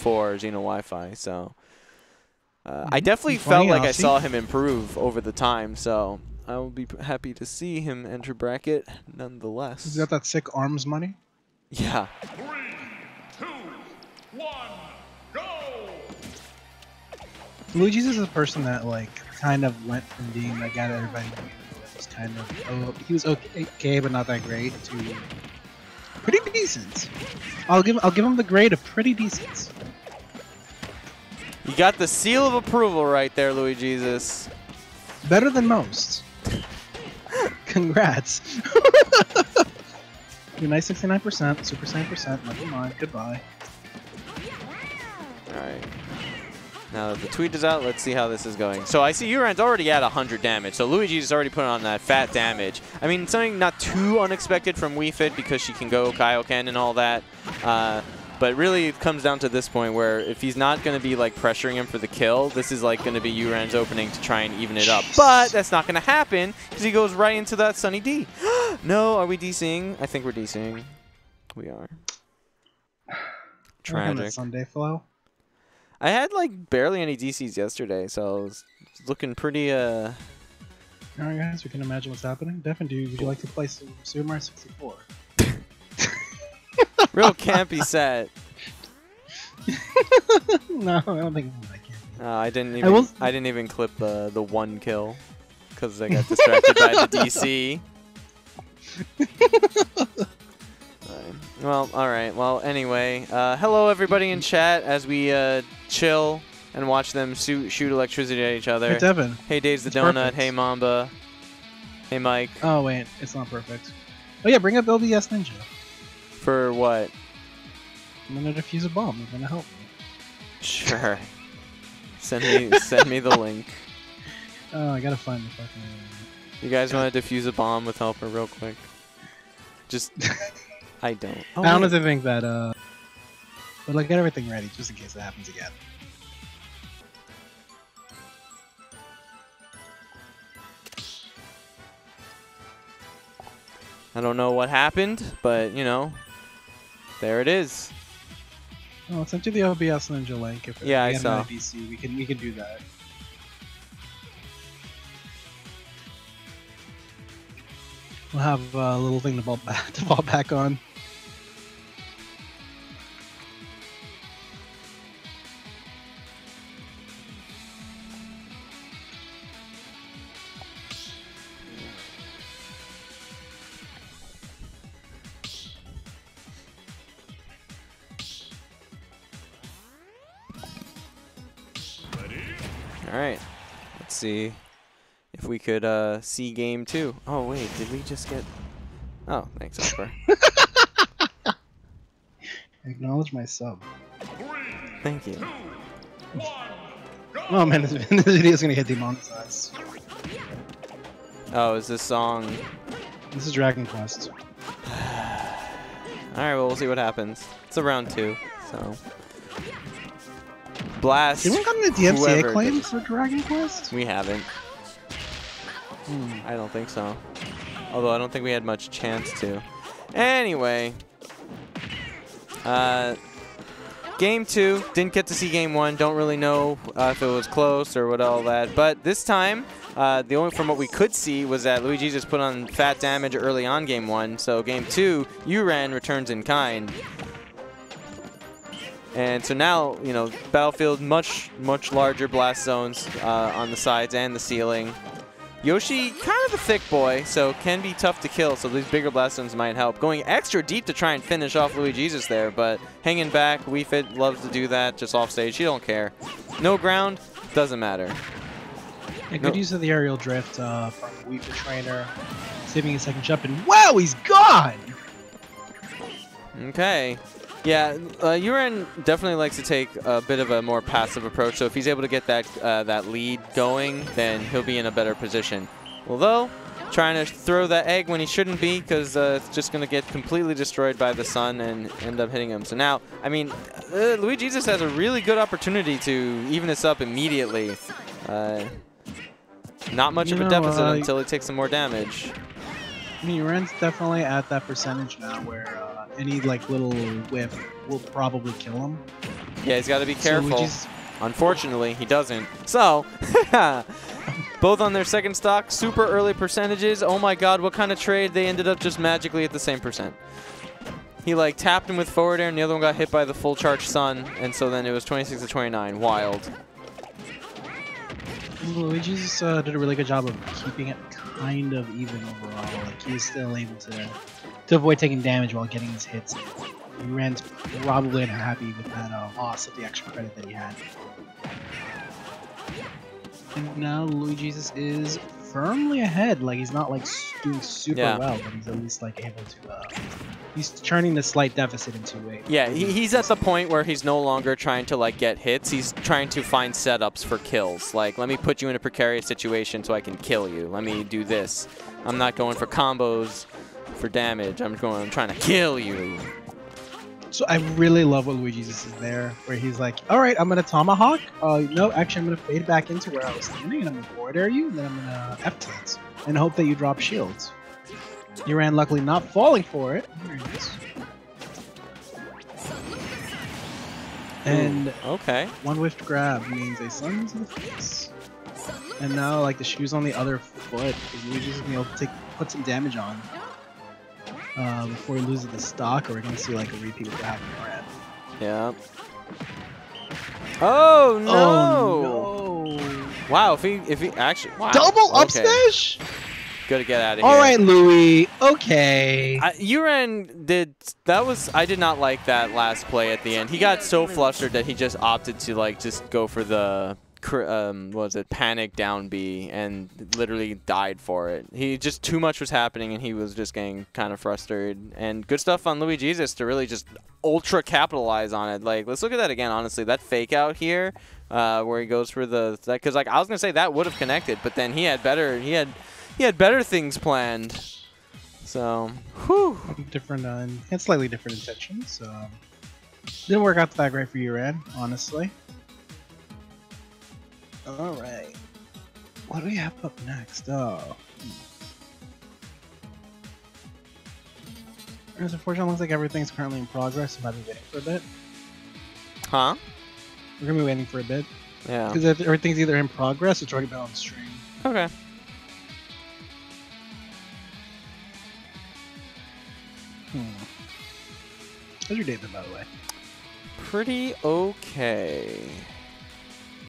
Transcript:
for Xeno Wi-Fi. So uh, I Mhm. definitely felt like I saw him improve over the time. So I will be happy to see him enter bracket nonetheless. He's got that sick arms money. Yeah. Three, two, one, go! Lui-Jesus is a person that like kind of went from being that guy that everybody was kind of oh, he was okay, okay but not that great to pretty decent. I'll give I'll give him the grade of pretty decent. You got the seal of approval right there, Lui-Jesus. Better than most. Congrats. You're nice 69%, super 9%, never mind, goodbye. Alright. Now that the tweet is out, let's see how this is going. So I see Uran's already at 100 damage, so Lui-Jesus already put on that fat damage. I mean, something not too unexpected from Wii Fit because she can go Kaioken and all that. Uh, but really, it comes down to this point where if he's not going to be like pressuring him for the kill, this is like going to be Uran's opening to try and even it up. But that's not going to happen because he goes right into that Sunny D. no, are we DCing? I think we're DCing. We are. We're having a Tragic. Sunday flow. I had like barely any DCs yesterday, so it's looking pretty. uh Alright guys, we can imagine what's happening. Devin, do you, would you like to play some Super Mario 64? Real campy set. no, I don't think I can. Uh, I didn't I even. I, will- didn't even clip the the one kill because I got distracted by the DC. Well, all right. Well, anyway, uh, hello everybody in chat as we uh, chill and watch them shoot, shoot electricity at each other. Hey Devin. Hey, Dave's the It's donut. perfect. Hey, Mamba. Hey, Mike. Oh wait, it's not perfect. Oh yeah, bring up OBS Ninja. For what? I'm gonna defuse a bomb. You're gonna help me. Sure. send me send me the link. Oh, I gotta find the fucking. You guys want to defuse a bomb with helper real quick? Just, I don't. Oh, I honestly think that uh, but like get everything ready just in case it happens again. I don't know what happened, but you know, there it is. Oh, send you the OBS Ninja link. If Yeah, I saw. DC, we can we can do that. We'll have a little thing to fall back to fall back on. All right, let's see if we could uh, see game two. Oh wait, did we just get? Oh, thanks, Helper. Acknowledge my sub. Three, Thank you. two! Oh man, this, this video's gonna get demonetized. Oh, is this song? This is Dragon Quest. All right, well we'll see what happens. It's a round two, so. Blast. We gotten a DMCA whoever claim for Dragon Quest? We haven't. Hmm. I don't think so. Although I don't think we had much chance to. Anyway. Uh, game two. Didn't get to see game one. Don't really know uh, if it was close or what all that. But this time, uh, the only from what we could see was that Luigi just put on fat damage early on game one. So game two, Uran returns in kind. And so now, you know, Battlefield, much, much larger blast zones uh, on the sides and the ceiling. Yoshi, kind of a thick boy, so can be tough to kill, so these bigger blast zones might help. Going extra deep to try and finish off Lui-Jesus there, but hanging back, Wii Fit loves to do that, just off stage, he don't care. No ground, doesn't matter. Yeah, good No. use of the aerial drift uh, from Wii Fit Trainer, saving a second jump, and wow, he's gone! Okay. Yeah, uh, Uran definitely likes to take a bit of a more passive approach. So if he's able to get that uh, that lead going, then he'll be in a better position. Although, trying to throw that egg when he shouldn't be, because uh, it's just going to get completely destroyed by the sun and end up hitting him. So now, I mean, uh, Luigi just has a really good opportunity to even this up immediately. Uh, not much You of a know, deficit until he takes some more damage. I mean, Ren's definitely at that percentage now where uh, any like little whiff will probably kill him. Yeah, he's got to be So careful. Lui-Jesus- Unfortunately, he doesn't. So, both on their second stock, super early percentages. Oh my god, what kind of trade? They ended up just magically at the same percent. He like tapped him with forward air, and the other one got hit by the full charge sun, and so then it was 26 to 29. Wild. Lui-Jesus uh, did a really good job of keeping it kind of even overall. Like he was still able to to avoid taking damage while getting his hits. Uran's probably unhappy with that uh, loss of the extra credit that he had. And now Lui-Jesus is firmly ahead. Like he's not like doing super Yeah. well, but he's at least like able to. Uh, he's turning the slight deficit into a. Yeah, he, he's at the point where he's no longer trying to like get hits. He's trying to find setups for kills. Like, let me put you in a precarious situation so I can kill you. Let me do this. I'm not going for combos for damage. I'm going. I'm trying to kill you. So I really love what Lui-Jesus is there, where he's like, "All right, I'm gonna tomahawk. Uh, no, actually, I'm gonna fade back into where I was standing, and I'm gonna air you, and then I'm gonna F tilt, and hope that you drop shields." Uran, luckily not falling for it. Nice. And Okay. one whiffed grab means a sun to the face. And now, like the shoes on the other foot, Lui-Jesus gonna be able to take put some damage on uh, before he loses the stock, or we're gonna see like a repeat of what happened to Red. Yeah. Oh no! Oh no! Wow. If he if he actually wow. Double up okay. smash! Good to get out of All here. All right, Louis. Okay. I, Uran did that was I did not like that last play at the end. He got so flustered that he just opted to like just go for the um was it panic down B and literally died for it. He just too much was happening and he was just getting kind of frustrated. And good stuff on Lui-Jesus to really just ultra capitalize on it. Like let's look at that again. Honestly, that fake out here. Uh, where he goes for the because like I was gonna say that would have connected, but then he had better he had he had better things planned. So, whew. different, uh, slightly different intentions. So didn't work out that great for you, Red. Honestly. All right. What do we have up next? Oh. As unfortunately, looks like everything's currently in progress. I'm to be waiting for a bit. Huh? We're gonna be waiting for a bit Yeah. because everything's either in progress or it's already been on stream. Okay. Hmm. How's your day been, by the way? Pretty okay.